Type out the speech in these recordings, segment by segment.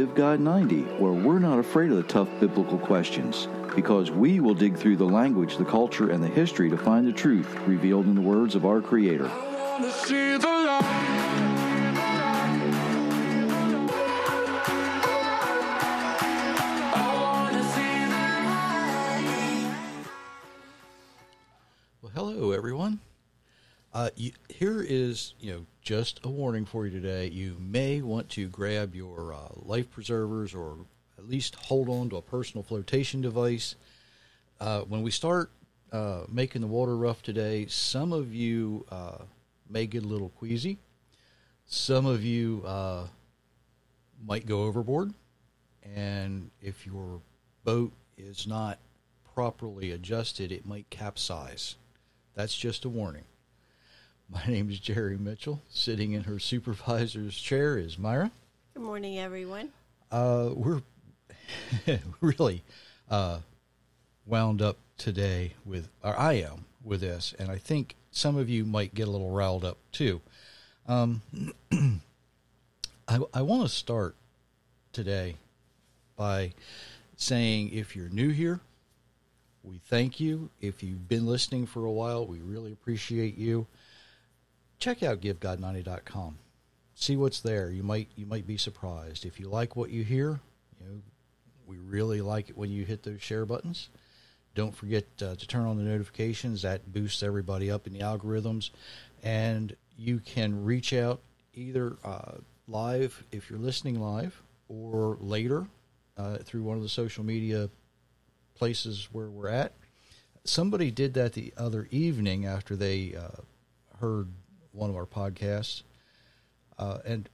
listening Give God 90, where we're not afraid of the tough biblical questions, because we will dig through the language, the culture, and the history to find the truth revealed in the words of our Creator. Well, hello, everyone. Uh, you, here is, you know, just a warning for you today. You may want to grab your uh, life preservers or at least hold on to a personal flotation device. Uh, when we start uh, making the water rough today, some of you uh, may get a little queasy. Some of you uh, might go overboard. And if your boat is not properly adjusted, it might capsize. That's just a warning. My name is Jerry Mitchell. Sitting in her supervisor's chair is Myra. Good morning, everyone. Uh, we're really uh, wound up today with, or I am with this, and I think some of you might get a little riled up too. Um, I, I want to start today by saying if you're new here, we thank you. If you've been listening for a while, we really appreciate you check out givegod90.com. See what's there. You might you might be surprised. If you like what you hear, you know, we really like it when you hit those share buttons. Don't forget uh, to turn on the notifications. That boosts everybody up in the algorithms. And you can reach out either uh, live if you're listening live or later uh, through one of the social media places where we're at. Somebody did that the other evening after they uh, heard one of our podcasts, uh, and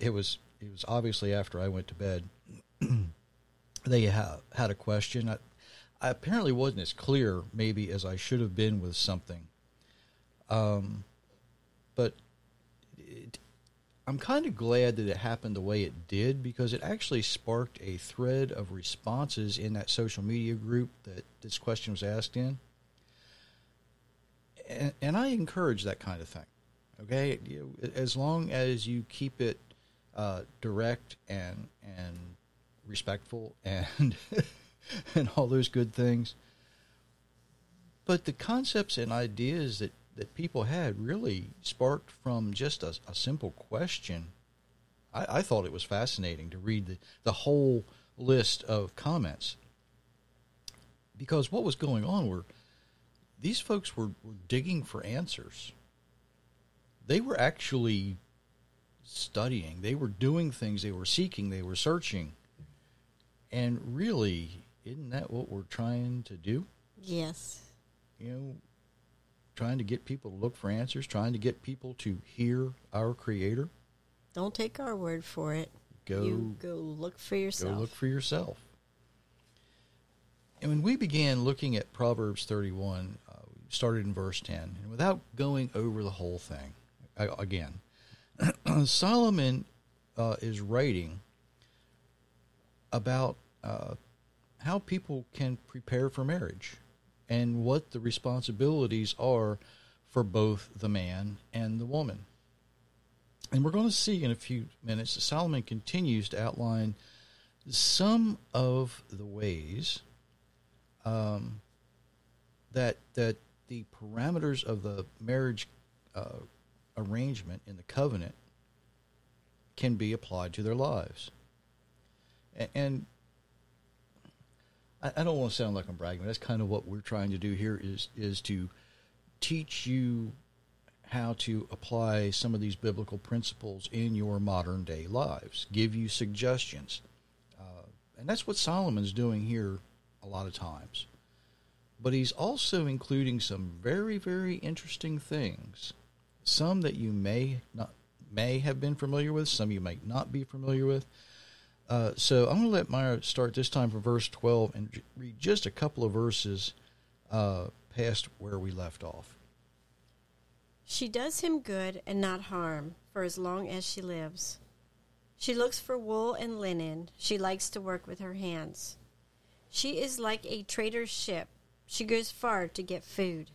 it was it was obviously after I went to bed. they ha- had a question. I, I, apparently wasn't as clear, maybe as I should have been with something. Um, but it, I'm kind of glad that it happened the way it did because it actually sparked a thread of responses in that social media group that this question was asked in. And, and I encourage that kind of thing. Okay, as long as you keep it uh, direct and and respectful and and all those good things. But the concepts and ideas that, that people had really sparked from just a, a simple question. I, I, thought it was fascinating to read the, the whole list of comments. Because what was going on were these folks were, were digging for answers they were actually studying. They were doing things. They were seeking. They were searching. And really, isn't that what we're trying to do? Yes. You know, trying to get people to look for answers, trying to get people to hear our Creator. Don't take our word for it. Go you go look for yourself. Go look for yourself. And when we began looking at Proverbs 31, uh, we started in verse 10. And without going over the whole thing, again. Solomon uh, is writing about uh, how people can prepare for marriage and what the responsibilities are for both the man and the woman. And we're going to see in a few minutes that Solomon continues to outline some of the ways um, that that the parameters of the marriage uh, arrangement in the covenant can be applied to their lives. And, I, don't want to sound like I'm bragging, but that's kind of what we're trying to do here is is to teach you how to apply some of these biblical principles in your modern day lives, give you suggestions. Uh, and that's what Solomon's doing here a lot of times. But he's also including some very, very interesting things some that you may not may have been familiar with, some you might not be familiar with. Uh, so I'm going to let Myra start this time from verse 12 and read just a couple of verses uh, past where we left off. She does him good and not harm for as long as she lives. She looks for wool and linen. She likes to work with her hands. She is like a trader's ship. She goes far to get food.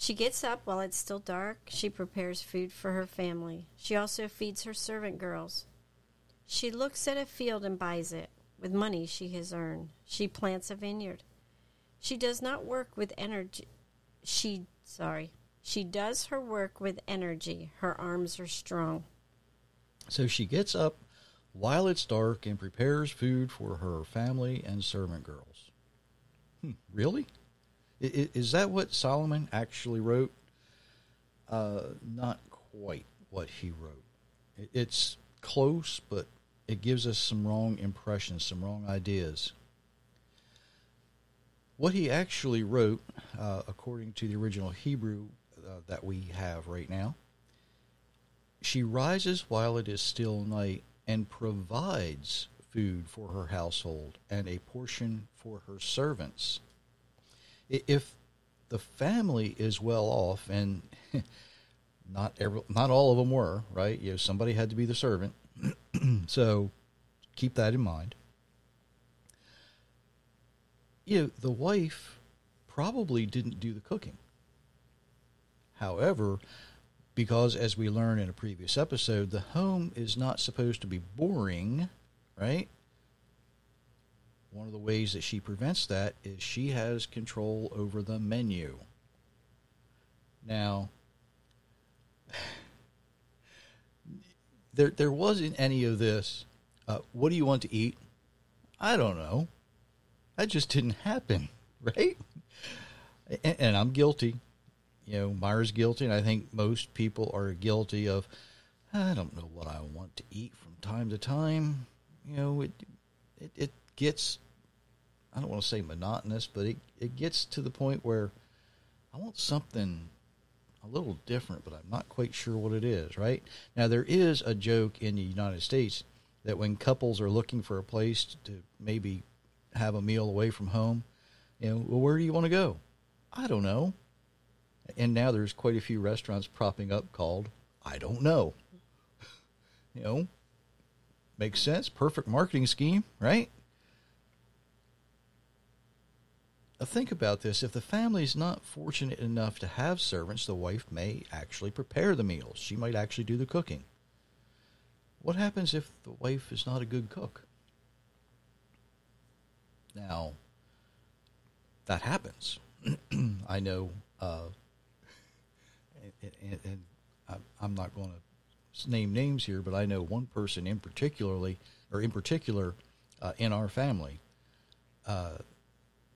She gets up while it's still dark. She prepares food for her family. She also feeds her servant girls. She looks at a field and buys it with money she has earned. She plants a vineyard. She does not work with energy. She, sorry, she does her work with energy. Her arms are strong. So she gets up while it's dark and prepares food for her family and servant girls. Hmm, really? Is that what Solomon actually wrote? Uh, not quite what he wrote. It's close, but it gives us some wrong impressions, some wrong ideas. What he actually wrote, uh, according to the original Hebrew uh, that we have right now, she rises while it is still night and provides food for her household and a portion for her servants. If the family is well off, and not every, not all of them were, right? You know, somebody had to be the servant, so keep that in mind. You know, the wife probably didn't do the cooking. However, because as we learned in a previous episode, the home is not supposed to be boring, right? One of the ways that she prevents that is she has control over the menu. Now, there there wasn't any of this. Uh, what do you want to eat? I don't know. That just didn't happen, right? And, and I'm guilty you know, Myra's guilty, and I think most people are guilty of, I don't know what I want to eat from time to time. You know, it it, it gets, I don't want to say monotonous, but it, it gets to the point where I want something a little different, but I'm not quite sure what it is, right? Now, there is a joke in the United States that when couples are looking for a place to maybe have a meal away from home, you know, well, where do you want to go? I don't know. And now there's quite a few restaurants propping up called I don't know. You know, makes sense. Perfect marketing scheme, right? Now think about this. If the family is not fortunate enough to have servants, the wife may actually prepare the meals. She might actually do the cooking. What happens if the wife is not a good cook? Now, that happens. I know uh, and, and, and I'm- not going to name names here, but I know one person in particularly, or in particular, uh, in our family. Uh,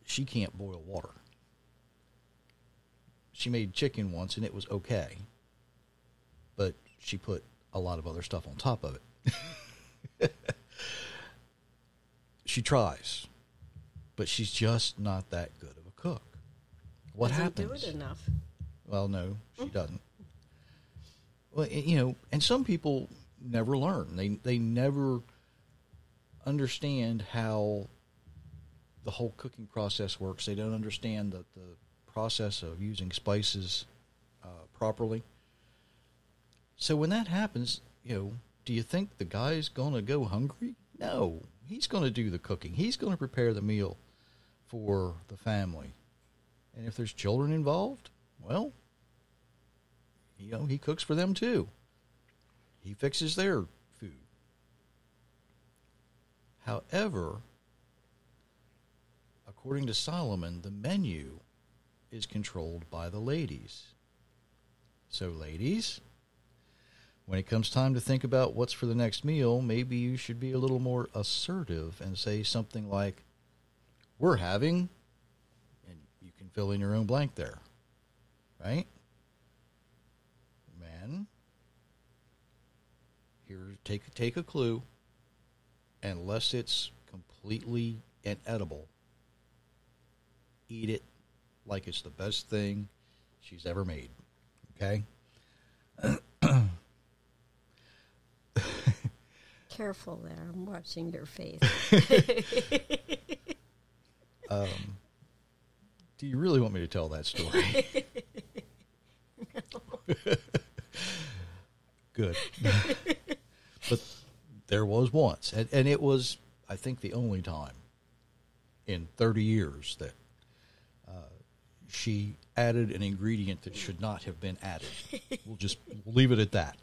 she can't boil water. She made chicken once, and it was okay, but she put a lot of other stuff on top of it. she tries, but she's just not that good of a cook. What Doesn't happens? do it enough. Well, no, she mm. doesn't. Well, you know, and some people never learn. They they never understand how the whole cooking process works. They don't understand the, the process of using spices uh, properly. So when that happens, you know, do you think the guy's going to go hungry? No, he's going to do the cooking. He's going to prepare the meal for the family. And if there's children involved, well, you know, he cooks for them too. He fixes their food. However, according to Solomon, the menu is controlled by the ladies. So, ladies, when it comes time to think about what's for the next meal, maybe you should be a little more assertive and say something like, We're having, and you can fill in your own blank there, right? Men, here, take, take a clue, unless it's completely inedible, eat it like it's the best thing she's ever made. Okay? Careful there. I'm watching your face. Um, do you really want me to tell that story? Good. but there was once, and, and it was, I think, the only time in 30 years that she added an ingredient that should not have been added. We'll just we'll leave it at that.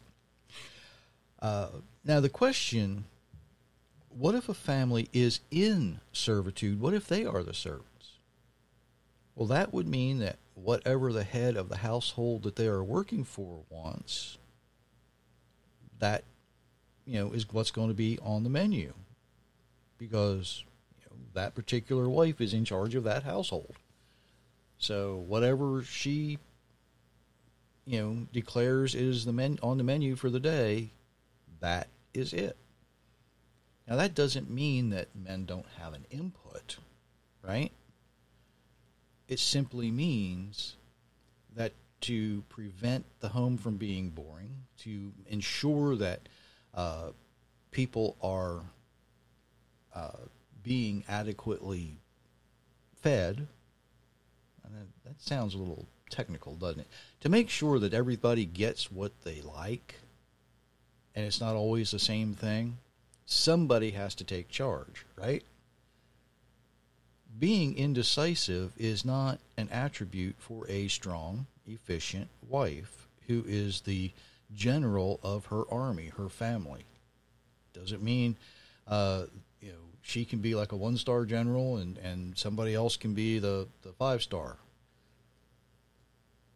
Uh, now, the question what if a family is in servitude? What if they are the servants? Well, that would mean that whatever the head of the household that they are working for wants, that you know is what's going to be on the menu, because you know, that particular wife is in charge of that household. So whatever she you know declares is the men on the menu for the day, that is it. Now that doesn't mean that men don't have an input, right? It simply means that to prevent the home from being boring, to ensure that uh, people are uh, being adequately fed, that, sounds a little technical, doesn't it? To make sure that everybody gets what they like, and it's not always the same thing, somebody has to take charge, right? Being indecisive is not an attribute for a strong, efficient wife who is the general of her army, her family. Doesn't mean, uh, she can be like a one star general and, and somebody else can be the, the five star.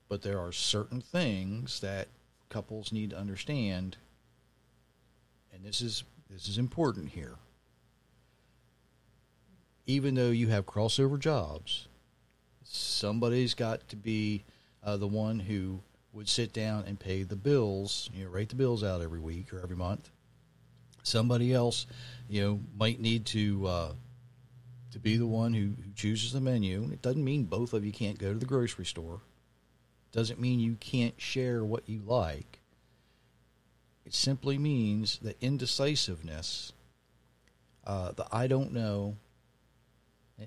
But there are certain things that couples need to understand, and this is this is important here. Even though you have crossover jobs, somebody's got to be uh, the one who would sit down and pay the bills, you know, write the bills out every week or every month. Somebody else, you know, might need to uh, to be the one who, who chooses the menu. And it doesn't mean both of you can't go to the grocery store. It Doesn't mean you can't share what you like. It simply means that indecisiveness, uh, the I don't know,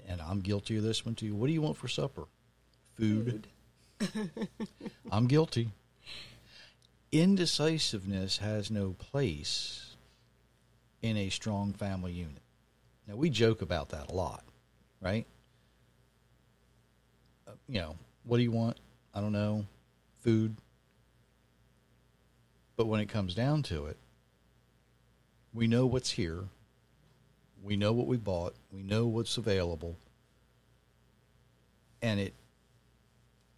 and I'm guilty of this one too. What do you want for supper? Food. I'm guilty. Indecisiveness has no place in a strong family unit. Now, we joke about that a lot, right? Uh, you know, what do you want? I don't know. Food. But when it comes down to it, we know what's here. We know what we bought. We know what's available. And it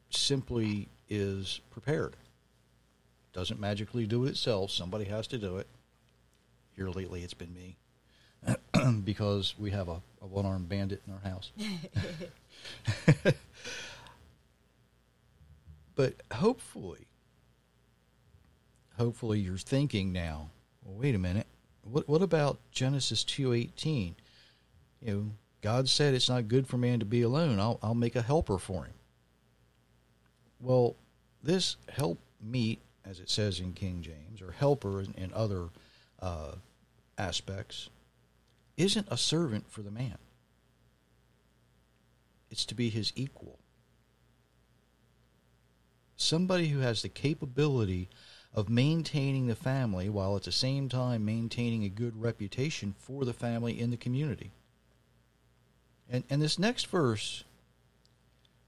simply is prepared. Doesn't magically do it itself. Somebody has to do it. Here lately, it's been me because we have a, a one armed bandit in our house. but hopefully, hopefully you're thinking now, well, wait a minute. What, what about Genesis 2.18? You know, God said it's not good for man to be alone. I'll, I'll make a helper for him. Well, this help meet, as it says in King James, or helper in, in other uh, aspects, isn't a servant for the man. It's to be his equal. Somebody who has the capability of maintaining the family while at the same time maintaining a good reputation for the family in the community. And, and this next verse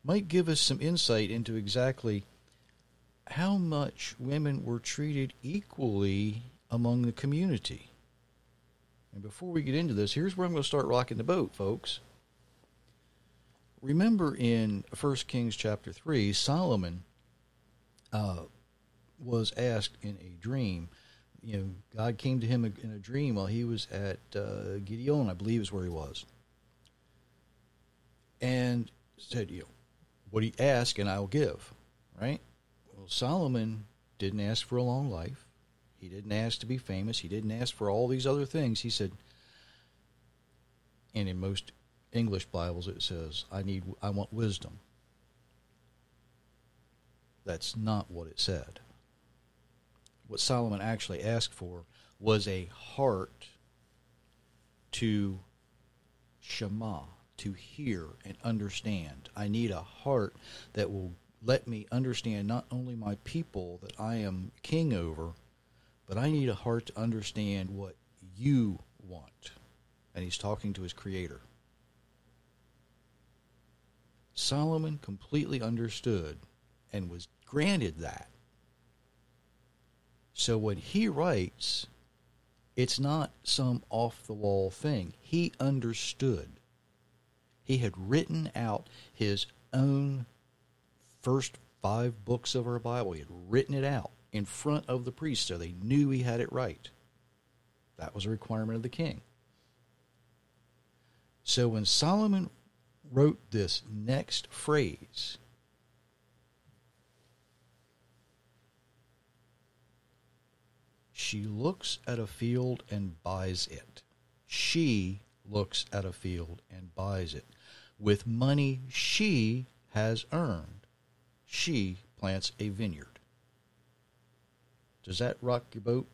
might give us some insight into exactly how much women were treated equally among the community. And before we get into this, here's where I'm going to start rocking the boat, folks. Remember in 1 Kings chapter 3, Solomon uh, was asked in a dream. You know, God came to him in a dream while he was at uh, Gibeon, I believe is where he was, and said, "You know, what do you ask, and I will give." Right? Well, Solomon didn't ask for a long life. He didn't ask to be famous. He didn't ask for all these other things. He said, and in most English Bibles it says, "I need, I want wisdom." That's not what it said. What Solomon actually asked for was a heart to Shema, to hear and understand. I need a heart that will let me understand not only my people that I am king over, but I need a heart to understand what you want. And he's talking to his creator. Solomon completely understood and was granted that. So when he writes It's not some off the wall thing. He understood. He had written out his own first five books of our Bible. He had written it out in front of the priest so they knew he had it right. That was a requirement of the king. So when Solomon wrote this next phrase, she looks at a field and buys it. She looks at a field and buys it. With money she has earned, she plants a vineyard. Does that rock your boat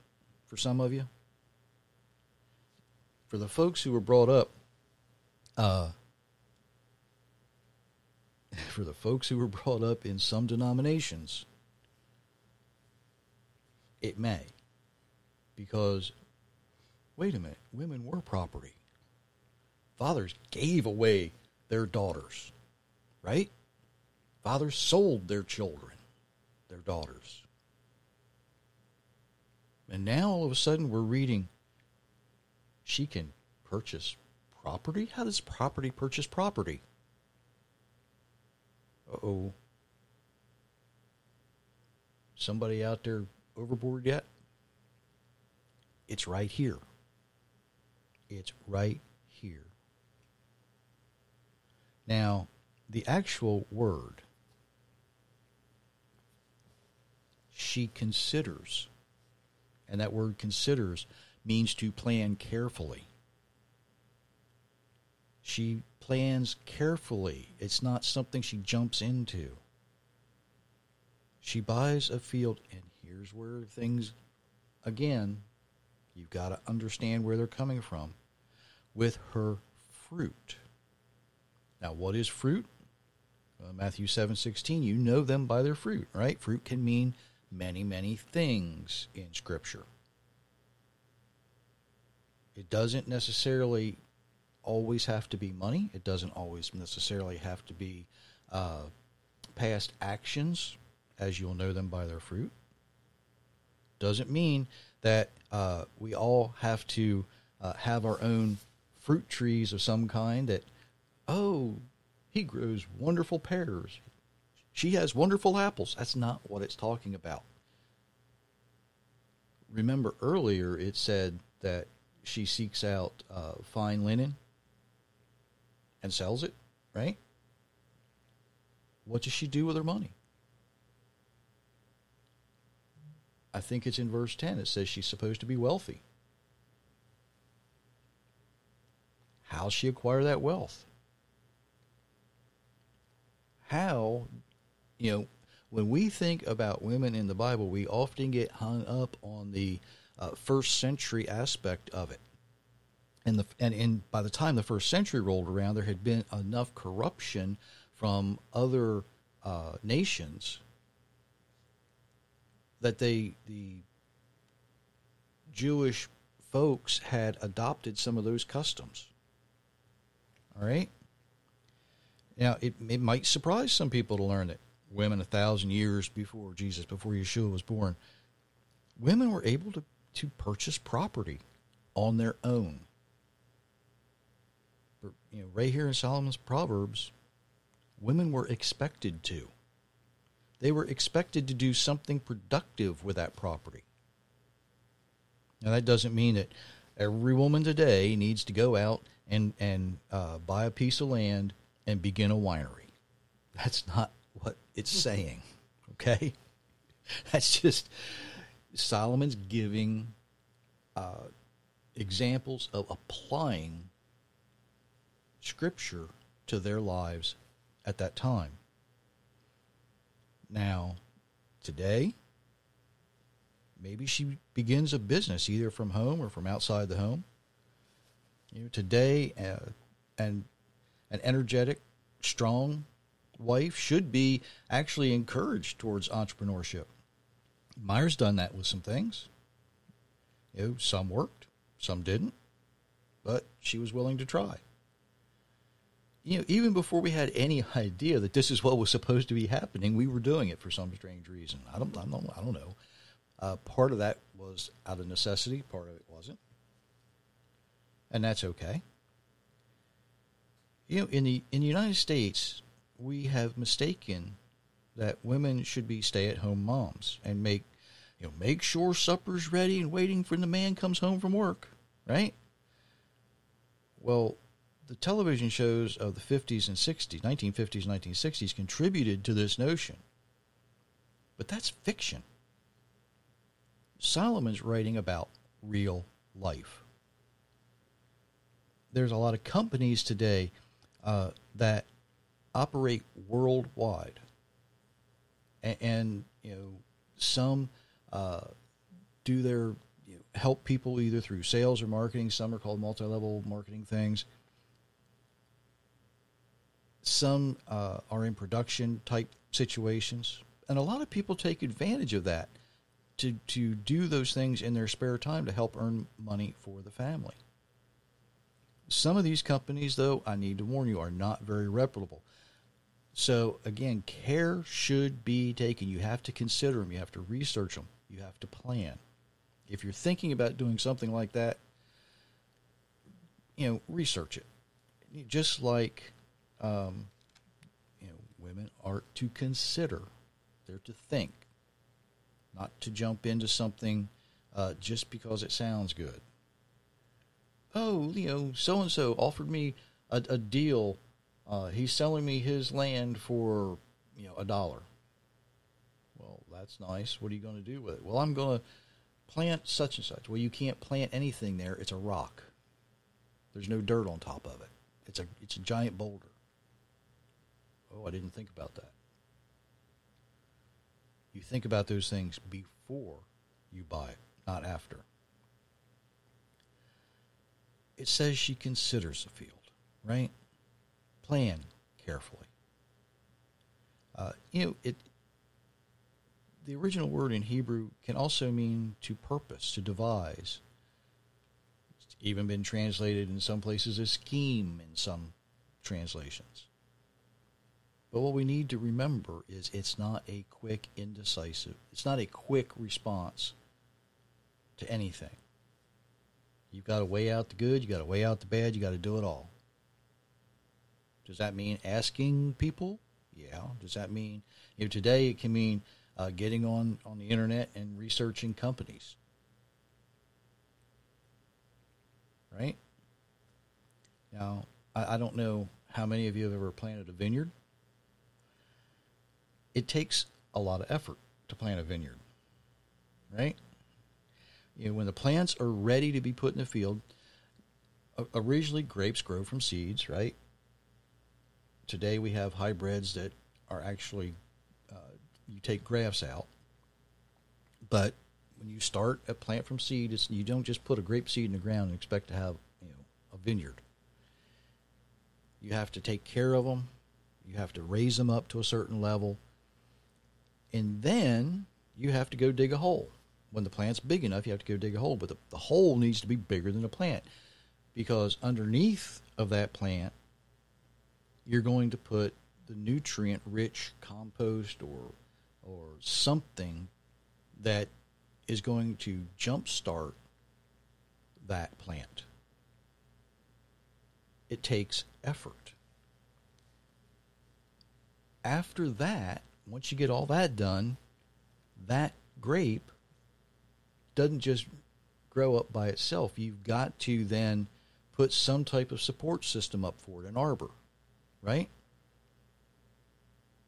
for some of you? For the folks who were brought up, uh, for the folks who were brought up in some denominations, it may. Because, wait a minute, women were property. Fathers gave away their daughters, right? Fathers sold their children, their daughters. And now all of a sudden we're reading she can purchase property? How does property purchase property? oh. Somebody out there overboard yet? It's right here. It's right here. Now, the actual word, she considers, and that word considers means to plan carefully. She plans carefully. It's not something she jumps into. She buys a field, and here's where things, again, you've got to understand where they're coming from, with her fruit. Now, what is fruit? Uh, Matthew 7 16, you know them by their fruit, right? Fruit can mean many, many things in Scripture. It doesn't necessarily always have to be money. It doesn't always necessarily have to be uh, past actions, as you'll know them by their fruit. Doesn't mean that uh, we all have to uh, have our own fruit trees of some kind that, oh, he grows wonderful pears. She has wonderful apples. That's not what it's talking about. Remember earlier it said that she seeks out uh, fine linen and sells it, right? What does she do with her money? I think it's in verse 10. It says she's supposed to be wealthy. How's she acquire that wealth? How, you know, when we think about women in the Bible, we often get hung up on the uh, first century aspect of it. And, the, and, and by the time the first century rolled around, there had been enough corruption from other uh, nations that they the Jewish folks had adopted some of those customs. All right. Now it it might surprise some people to learn that women a thousand years before Jesus, before Yeshua was born, women were able to to purchase property on their own. But, you know, right here in Solomon's Proverbs, women were expected to. They were expected to do something productive with that property. Now, that doesn't mean that every woman today needs to go out and, and uh, buy a piece of land and begin a winery. That's not what it's saying, okay? That's just Solomon's giving uh, examples of applying Scripture to their lives at that time. Now, today, maybe she begins a business either from home or from outside the home. You know, today, uh, and an energetic, strong wife should be actually encouraged towards entrepreneurship. Myra's done that with some things. You know, some worked, some didn't, but she was willing to try. You know, even before we had any idea that this is what was supposed to be happening, we were doing it for some strange reason. I don't, I don't, I don't know. Uh, part of that was out of necessity. Part of it wasn't. and that's okay. You know, in the in the United States, we have mistaken that women should be stay-at-home moms and make you know make sure supper's ready and waiting for the man comes home from work, right? Well, the television shows of the 50s and 60s, 1950s, 1960s contributed to this notion. But that's fiction. Solomon's writing about real life. There's a lot of companies today uh, that operate worldwide, and, and, you know some uh, do their you know, help people either through sales or marketing. Some are called multi-level marketing things. Some uh, are in production type situations, and a lot of people take advantage of that to to do those things in their spare time to help earn money for the family. Some of these companies, though, I need to warn you, are not very reputable. So again, care should be taken. You have to consider them. You have to research them. You have to plan. If you're thinking about doing something like that, you know, research it. Just like, um, you know, women are to consider. They're to think, not to jump into something uh, just because it sounds good oh, you know, so and so offered me a, a deal. Uh, he's selling me his land for, you know, a dollar. Well, that's nice. What are you going to do with it? Well, I'm going to plant such and such. Well, you can't plant anything there. It's a rock. There's no dirt on top of it. It's a it's a giant boulder. Oh, I didn't think about that. You think about those things before you buy it, not after it says she considers the field, right? Plan carefully. Uh, you know, it. The original word in Hebrew can also mean to purpose, to devise. It's even been translated in some places as scheme in some translations. But what we need to remember is it's not a quick, indecisive, it's not a quick response to anything. You've got to weigh out the good, you've got to weigh out the bad, you've got to do it all. Does that mean asking people? Yeah. Does that mean you know, today it can mean uh, getting on on the internet and researching companies, right? Now, I, I don't know how many of you have ever planted a vineyard. It takes a lot of effort to plant a vineyard, right? You know, when the plants are ready to be put in the field, originally grapes grow from seeds, right? Today we have hybrids that are actually uh, you take grafts out, but when you start a plant from seed, you don't just put a grape seed in the ground and expect to have you know a vineyard. You have to take care of them. You have to raise them up to a certain level, and then you have to go dig a hole when the plant's big enough, you have to go dig a hole, but the, the hole needs to be bigger than the plant because underneath of that plant, you're going to put the nutrient rich compost or or something that is going to jumpstart that plant. It takes effort. After that, once you get all that done, that grape doesn't just grow up by itself. You've got to then put some type of support system up for it, an arbor, right?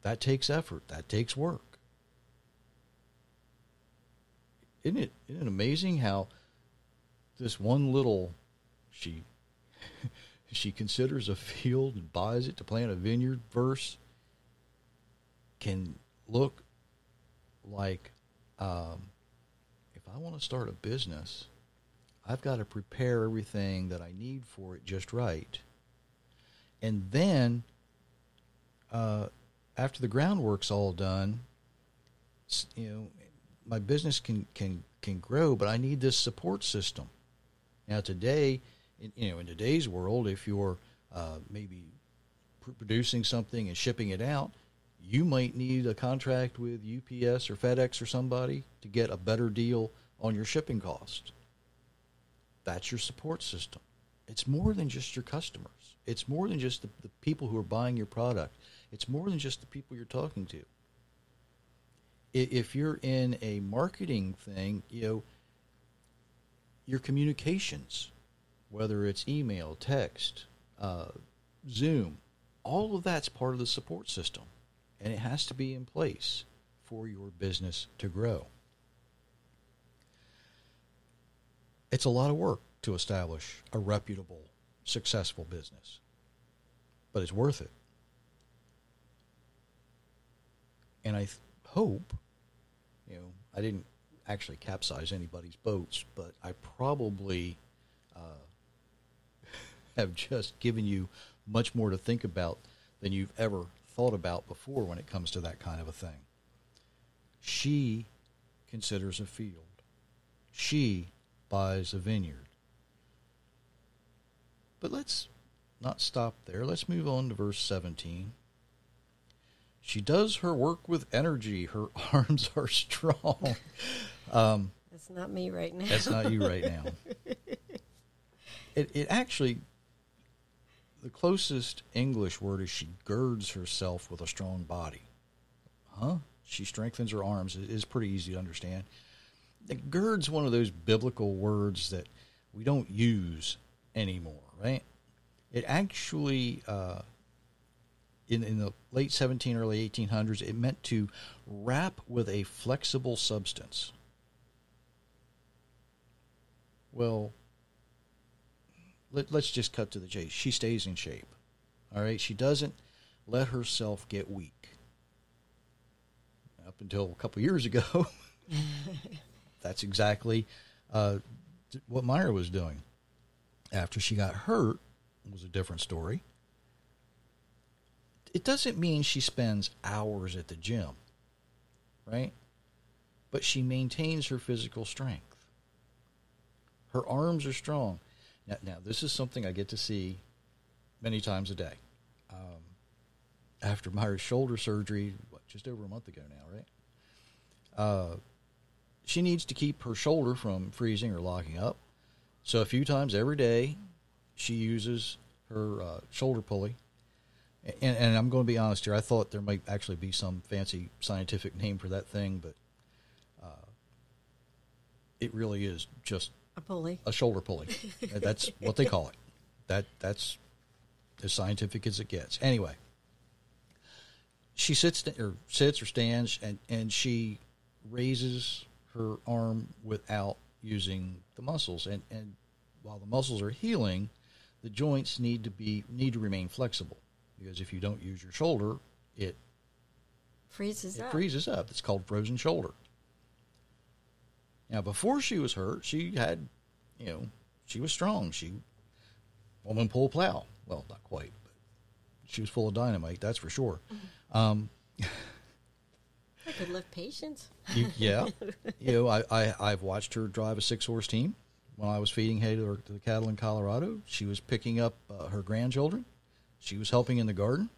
That takes effort. That takes work. Isn't it, isn't it amazing how this one little she she considers a field and buys it to plant a vineyard verse can look like um, if I want to start a business, I've got to prepare everything that I need for it just right. And then, uh, after the groundwork's all done, you know, my business can, can, can grow, but I need this support system. Now, today, in, you know, in today's world, if you're uh, maybe producing something and shipping it out, you might need a contract with UPS or FedEx or somebody to get a better deal on your shipping cost. That's your support system. It's more than just your customers. It's more than just the, the people who are buying your product. It's more than just the people you're talking to. If you're in a marketing thing, you know, your communications, whether it's email, text, uh, Zoom, all of that's part of the support system. And it has to be in place for your business to grow. It's a lot of work to establish a reputable, successful business, but it's worth it. And I th- hope, you know, I didn't actually capsize anybody's boats, but I probably uh, have just given you much more to think about than you've ever thought about before when it comes to that kind of a thing. She considers a field. She buys a vineyard. But let's not stop there. Let's move on to verse 17. She does her work with energy. Her arms are strong. Um, That's not me right now. that's not you right now. It, it actually, the closest English word is she girds herself with a strong body. Huh? She strengthens her arms. It is pretty easy to understand. The gird's one of those biblical words that we don't use anymore, right? It actually, uh, in, in the late 17, early 1800s, it meant to wrap with a flexible substance. Well, let, let's just cut to the chase. She stays in shape. All right. She doesn't let herself get weak. Up until a couple years ago, that's exactly uh, what Myra was doing. After she got hurt, was a different story. It doesn't mean she spends hours at the gym, right? But she maintains her physical strength. Her arms are strong. Now, now this is something I get to see many times a day. Um, after my shoulder surgery, what, just over a month ago now, right? Uh, she needs to keep her shoulder from freezing or locking up. So a few times every day, she uses her uh, shoulder pulley. And, and I'm going to be honest here. I thought there might actually be some fancy scientific name for that thing, but uh, it really is just a pulley. a shoulder pulley. that's what they call it. That that's as scientific as it gets. Anyway, she sits or sits or stands, and and she raises her arm without using the muscles. And and while the muscles are healing, the joints need to be need to remain flexible because if you don't use your shoulder, it Freezes it up. freezes up. It's called frozen shoulder. Now, before she was hurt, she had, you know, she was strong. She woman pull plow. Well, not quite, but she was full of dynamite. That's for sure. Um, I could lift patients. you, yeah, you know, I, I I've watched her drive a six horse team when I was feeding hay to, her, to the cattle in Colorado. She was picking up uh, her grandchildren. She was helping in the garden.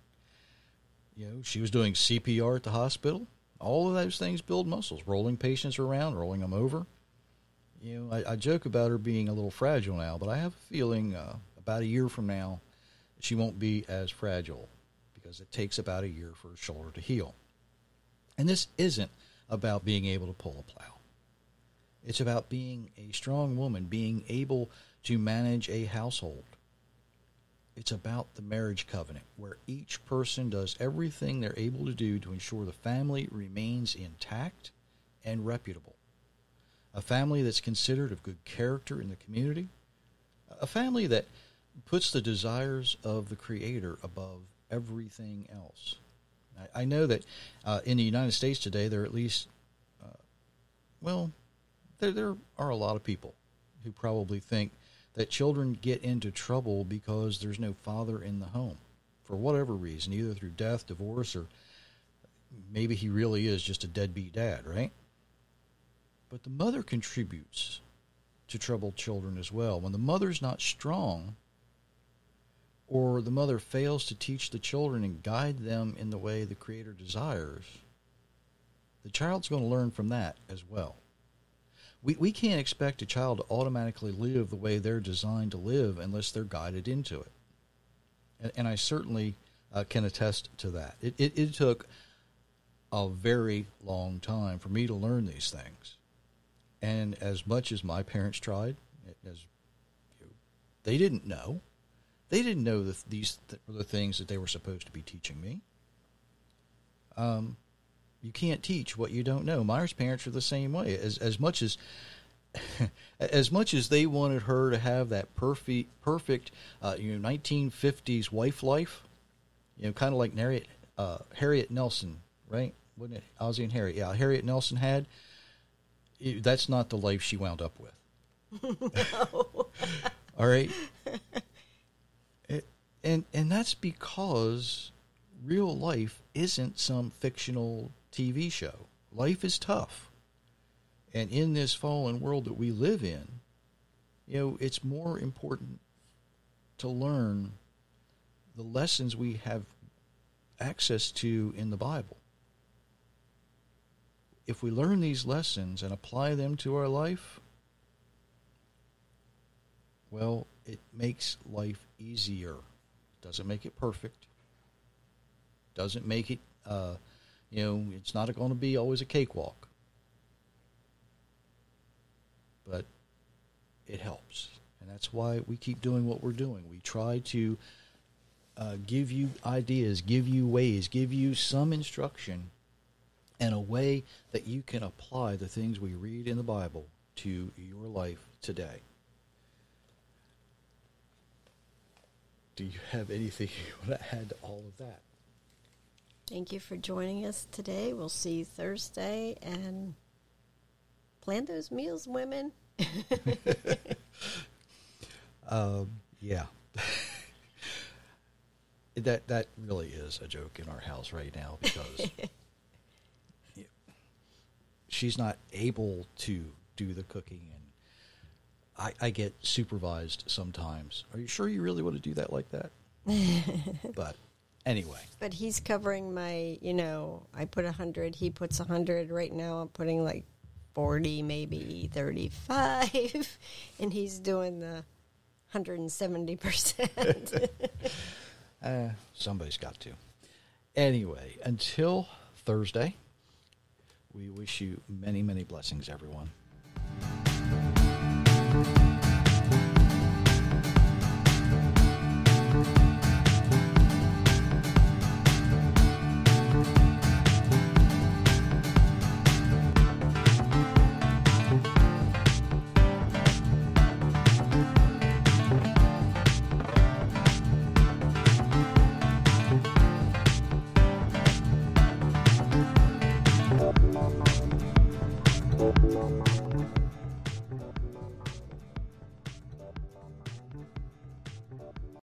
You know, she was doing CPR at the hospital. All of those things build muscles. Rolling patients around, rolling them over. You know, I, I joke about her being a little fragile now, but I have a feeling uh, about a year from now, she won't be as fragile because it takes about a year for her shoulder to heal. And this isn't about being able to pull a plow. It's about being a strong woman, being able to manage a household. It's about the marriage covenant, where each person does everything they're able to do to ensure the family remains intact and reputable. A family that's considered of good character in the community. A family that puts the desires of the Creator above everything else. I, I know that uh, in the United States today, there are at least, uh, well, there, there are a lot of people who probably think that children get into trouble because there's no father in the home for whatever reason, either through death, divorce, or maybe he really is just a deadbeat dad, right? But the mother contributes to troubled children as well. When the mother's not strong, or the mother fails to teach the children and guide them in the way the Creator desires, the child's going to learn from that as well. we, we can't expect a child to automatically live the way they're designed to live unless they're guided into it. And, and I certainly uh, can attest to that. It, it, it took a very long time for me to learn these things. And as much as my parents tried, as they didn't know, they didn't know that these were the things that they were supposed to be teaching me. Um, you can't teach what you don't know. Myra's parents are the same way. As as much as as much as they wanted her to have that perfect perfect uh, you know 1950s wife life, you know, kind of like Harriet uh, Harriet Nelson, right? Wasn't it Ozzie and Harriet? Yeah, Harriet Nelson had. That's not the life she wound up with. All right. And and that's because real life isn't some fictional TV show. Life is tough. And in this fallen world that we live in, you know, it's more important to learn the lessons we have access to in the Bible. If we learn these lessons and apply them to our life, well, it makes life easier. Doesn't make it perfect. Doesn't make it uh, you know, it's not going to be always a cakewalk, but it helps. And that's why we keep doing what we're doing. We try to uh, give you ideas, give you ways, give you some instruction and a way that you can apply the things we read in the Bible to your life today. Do you have anything you want to add to all of that? Thank you for joining us today. We'll see you Thursday and plan those meals, women. um, yeah. that that really is a joke in our house right now because she's not able to do the cooking and I, I get supervised sometimes. Are you sure you really want to do that like that? but anyway. But he's covering my, you know, I put a 100, he puts a 100. Right now I'm putting like 40, maybe 35. and he's doing the 170%. uh, somebody's got to. Anyway, until Thursday, we wish you many, many blessings, everyone.